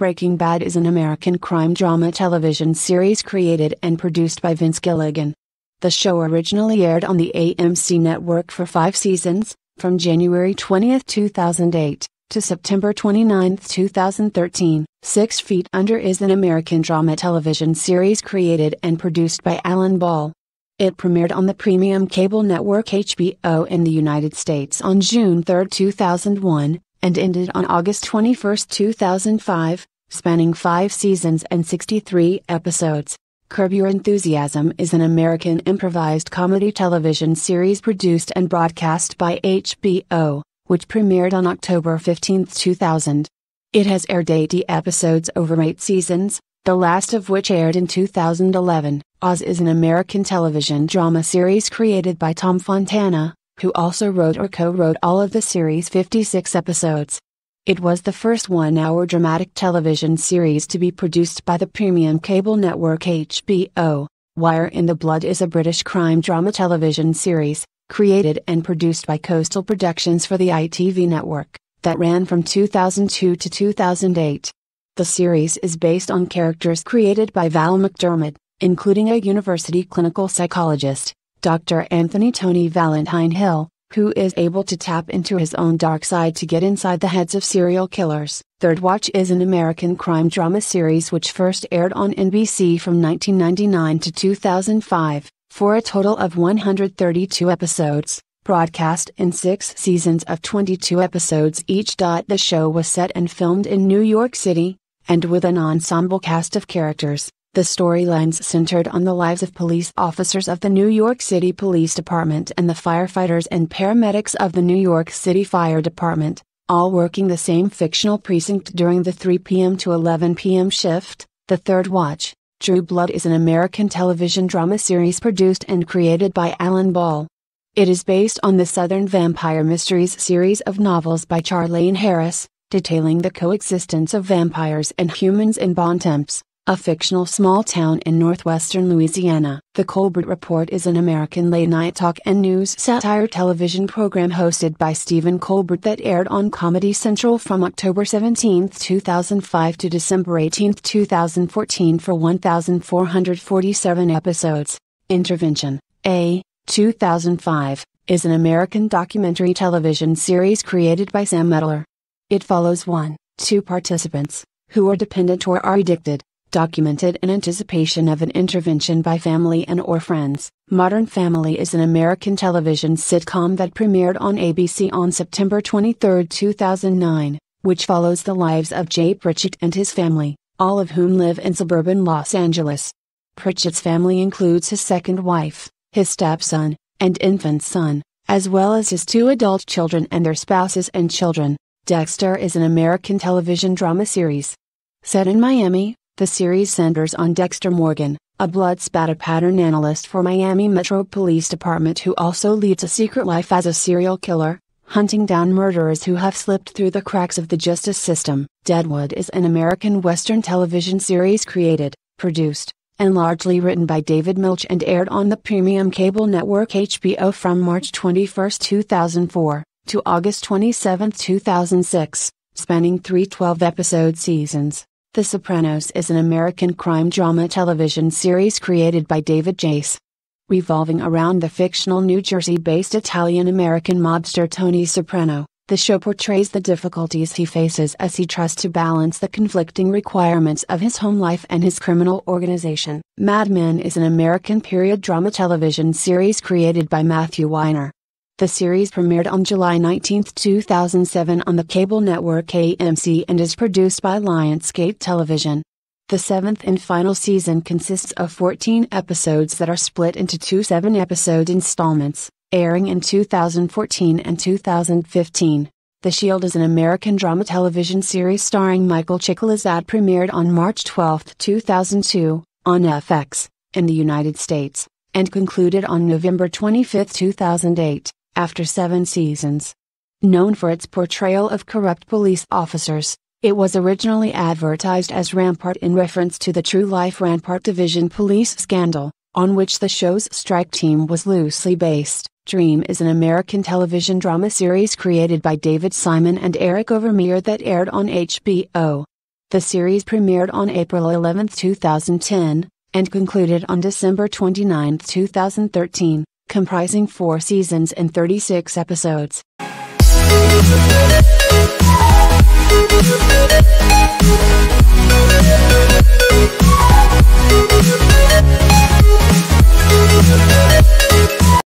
Breaking Bad is an American crime drama television series created and produced by Vince Gilligan. The show originally aired on the AMC network for five seasons, from January 20, 2008, to September 29, 2013. Six Feet Under is an American drama television series created and produced by Alan Ball. It premiered on the premium cable network HBO in the United States on June 3, 2001, and ended on August 21, 2005, spanning five seasons and 63 episodes. Curb Your Enthusiasm is an American improvised comedy television series produced and broadcast by HBO, which premiered on October 15, 2000. It has aired 80 episodes over eight seasons, the last of which aired in 2011. Oz is an American television drama series created by Tom Fontana, who also wrote or co wrote all of the series' 56 episodes. It was the first one hour dramatic television series to be produced by the premium cable network HBO. Wire in the Blood is a British crime drama television series, created and produced by Coastal Productions for the ITV network, that ran from 2002 to 2008. The series is based on characters created by Val McDermid, including a university clinical psychologist, Dr. Anthony Tony Valentine Hill, who is able to tap into his own dark side to get inside the heads of serial killers. Third Watch is an American crime drama series which first aired on NBC from 1999 to 2005, for a total of 132 episodes, broadcast in six seasons of 22 episodes each. The show was set and filmed in New York City, and with an ensemble cast of characters. The storylines centered on the lives of police officers of the New York City Police Department and the firefighters and paramedics of the New York City Fire Department, all working the same fictional precinct during the 3 p.m. to 11 p.m. shift. The Third Watch, True Blood is an American television drama series produced and created by Alan Ball. It is based on the Southern Vampire Mysteries series of novels by Charlaine Harris, detailing the coexistence of vampires and humans in Bontemps, a fictional small town in northwestern Louisiana. The Colbert Report is an American late night talk and news satire television program hosted by Stephen Colbert that aired on Comedy Central from October 17, 2005 to December 18, 2014 for 1,447 episodes. Intervention, A, 2005, is an American documentary television series created by Sam Mettler. It follows one, two participants, who are dependent or are addicted, documented in anticipation of an intervention by family and or friends. Modern Family is an American television sitcom that premiered on ABC on September 23, 2009, which follows the lives of Jay Pritchett and his family, all of whom live in suburban Los Angeles. Pritchett's family includes his second wife, his stepson, and infant son, as well as his two adult children and their spouses and children. Dexter is an American television drama series. Set in Miami, the series centers on Dexter Morgan, a blood spatter pattern analyst for Miami Metro Police Department who also leads a secret life as a serial killer, hunting down murderers who have slipped through the cracks of the justice system. Deadwood is an American Western television series created, produced, and largely written by David Milch and aired on the premium cable network HBO from March 21, 2004 to August 27, 2006, spanning three 12 episode seasons. The Sopranos is an American crime drama television series created by David Chase. Revolving around the fictional New Jersey based Italian American mobster Tony Soprano, the show portrays the difficulties he faces as he tries to balance the conflicting requirements of his home life and his criminal organization. Mad Men is an American period drama television series created by Matthew Weiner. The series premiered on July 19, 2007 on the cable network AMC and is produced by Lionsgate Television. The seventh and final season consists of 14 episodes that are split into two seven episode installments, airing in 2014 and 2015. The Shield is an American drama television series starring Michael Chiklis premiered on March 12, 2002, on FX, in the United States, and concluded on November 25, 2008 after seven seasons. Known for its portrayal of corrupt police officers, it was originally advertised as Rampart in reference to the true life Rampart Division police scandal, on which the show's strike team was loosely based. Treme is an American television drama series created by David Simon and Eric Overmyer that aired on HBO. The series premiered on April 11, 2010, and concluded on December 29, 2013, comprising four seasons and 36 episodes.